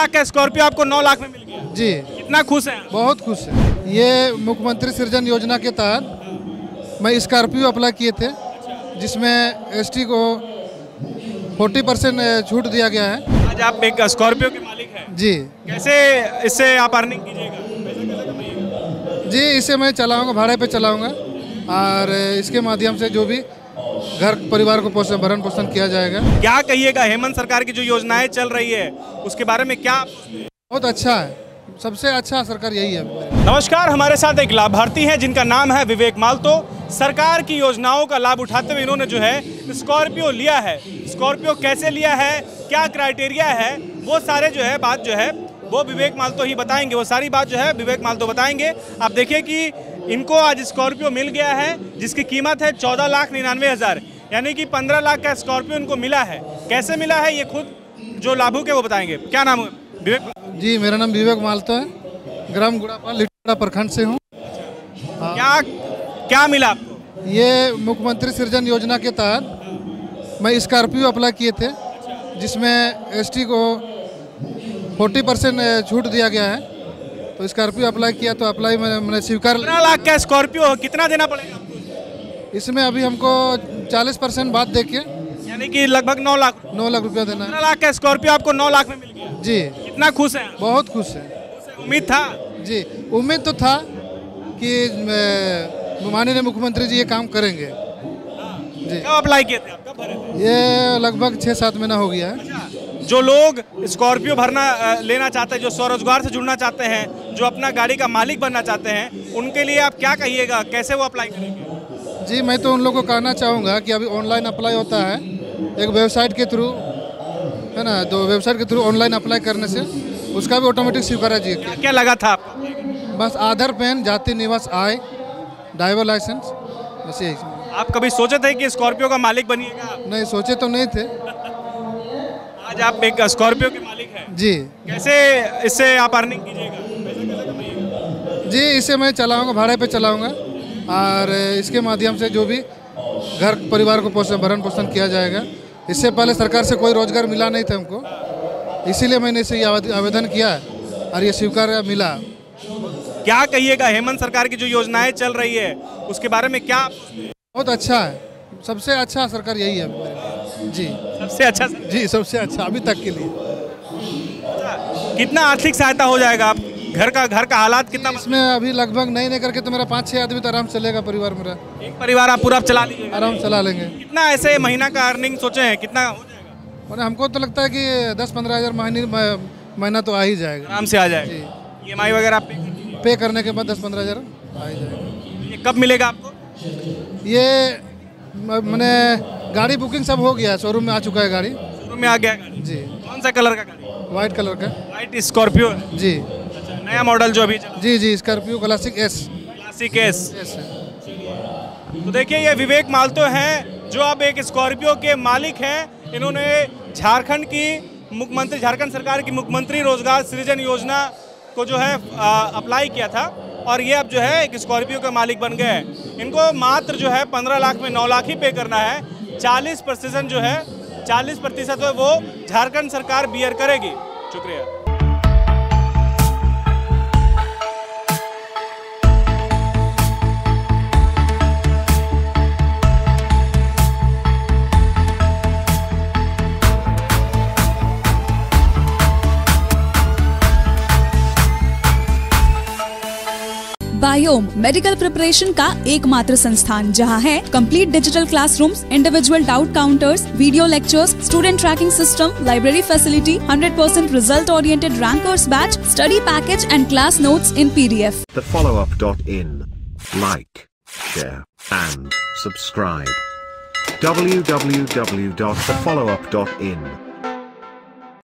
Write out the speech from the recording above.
लाख का स्कॉर्पियो आपको नौ लाख में मिल गया। जी। कितना खुश है बहुत खुश है। ये मुख्यमंत्री सृजन योजना के तहत मैं स्कॉर्पियो अप्लाई किए थे जिसमें एसटी को 40 परसेंट छूट दिया गया है। आज आप एक स्कॉर्पियो के मालिक हैं। जी। कैसे इससे आप अर्निंग कीजिएगा? जी इसे मैं चलाऊँगा भाड़े पे चलाऊँगा और इसके माध्यम से जो भी घर परिवार को पोषण भरण पोषण किया जाएगा। क्या कहिएगा हेमंत सरकार की जो योजनाएँ चल रही है उसके बारे में क्या? बहुत अच्छा है। सबसे अच्छा सरकार यही है। नमस्कार हमारे साथ एक लाभार्थी हैं जिनका नाम है विवेक मालतो। सरकार की योजनाओं का लाभ उठाते हुए इन्होंने जो है स्कॉर्पियो लिया है। स्कॉर्पियो कैसे लिया है क्या क्राइटेरिया है वो सारे जो है बात जो है वो विवेक मालतो ही बताएँगे। वो सारी बात जो है विवेक मालतो बताएँगे। आप देखिए कि इनको आज स्कॉर्पियो मिल गया है जिसकी कीमत है चौदह लाख निन्यानवे हज़ार यानी कि पंद्रह लाख का स्कॉर्पियो इनको मिला है। कैसे मिला है ये खुद जो लाभुक है वो बताएँगे। क्या नाम है विवेक? जी मेरा नाम विवेक मालतो है। ग्राम गुड़ापाल लिटड़ा प्रखंड से हूँ। क्या क्या मिला आपको? ये मुख्यमंत्री सृजन योजना के तहत मैं स्कॉर्पियो अप्लाई किए थे जिसमें एसटी को 40 परसेंट छूट दिया गया है। तो स्कॉर्पियो अप्लाई किया तो अप्लाई मैंने मैंने स्वीकार पंद्रह लाख का स्कॉर्पियो? कितना देना पड़ेगा? आपको इसमें अभी हमको 40 परसेंट बात देखिए। यानी कि लगभग नौ लाख। नौ लाख रुपया देना है। लाख का स्कॉर्पियो आपको नौ लाख में मिल गया? जी। कितना खुश है बहुत खुश है। उम्मीद था? जी उम्मीद तो था कि माननीय मुख्यमंत्री जी ये काम करेंगे। जी। कब अप्लाई किए थे ये लगभग छः सात महीना हो गया है। जो लोग स्कॉर्पियो भरना लेना चाहते हैं जो स्वरोजगार से जुड़ना चाहते हैं जो अपना गाड़ी का मालिक बनना चाहते हैं उनके लिए आप क्या कहिएगा? कैसे वो अप्लाई करेंगे? जी मैं तो उन लोगों को कहना चाहूँगा कि अभी ऑनलाइन अप्लाई होता है एक वेबसाइट के थ्रू है ना तो वेबसाइट के थ्रू ऑनलाइन अप्लाई करने से उसका भी ऑटोमेटिक स्वीकारा जी। क्या क्या लगा था आपको? बस आधार पेन जाति निवास आय ड्राइवर लाइसेंस बस यही। आप कभी सोचे थे कि स्कॉर्पियो का मालिक बनिएगा नहीं सोचे तो नहीं थे। आज आप एक स्कॉर्पियो के मालिक हैं। जी। कैसे इससे आप अर्निंग कीजिएगा? जी इसे मैं चलाऊँगा भाड़े पे चलाऊँगा। और इसके माध्यम से जो भी घर परिवार को पोषण भरण पोषण किया जाएगा इससे पहले सरकार से कोई रोज़गार मिला नहीं था हमको। इसीलिए मैंने इसे आवेदन किया और ये स्वीकार मिला। क्या कहिएगा हेमंत सरकार की जो योजनाएँ चल रही है उसके बारे में क्या? बहुत अच्छा है। सबसे अच्छा सरकार यही है। जी। सबसे अच्छा? जी सबसे अच्छा अभी तक के लिए। कितना आर्थिक सहायता हो जाएगा आप? घर का घर का हालात कितना इसमें अभी लगभग नहीं नहीं करके तो मेरा पाँच छः आदमी तो आराम से चलेगा परिवार मेरा। एक परिवार आप पूरा चला लीजिएगा आराम से चला लेंगे। कितना ऐसे महीना का अर्निंग सोचे हैं? कितना हो जाएगा? और हमको तो लगता है कि दस पंद्रह हज़ार महीने महीना तो आ ही जाएगा। आराम से आ जाएगा। ई एम आई वगैरह पे पे करने के बाद दस पंद्रह हज़ार आ ही जाएगा। ये कब मिलेगा आपको? ये मैंने गाड़ी बुकिंग सब हो गया शोरूम में आ चुका है गाड़ी। शुरू में आ गया जी। कौन सा कलर का गाड़ी? वाइट कलर का। वाइट स्कॉर्पियो जी। नया मॉडल जो अभी जी जी Scorpio classic S classic S S तो देखिए ये विवेक मालतो हैं जो अब एक स्कॉर्पियो के मालिक हैं इन्होंने झारखंड की मुख्यमंत्री झारखंड सरकार की मुख्यमंत्री रोज़गार सृजन योजना को जो है अप्लाई किया था और ये अब जो है एक स्कॉर्पियो के मालिक बन गए हैं। इनको मात्र जो है पंद्रह लाख में नौ लाख ही पे करना है चालीस प्रतिशत जो है चालीस प्रतिशत वो झारखंड सरकार बियर करेगी। शुक्रिया। बायोम मेडिकल प्रिपरेशन का एकमात्र संस्थान जहाँ है complete digital classrooms, individual doubt counters, video lectures, student tracking system, library facility, 100% result oriented rankers batch, study package and class notes in PDF The follow up.in. Like, share, and subscribe. www.thefollowup.in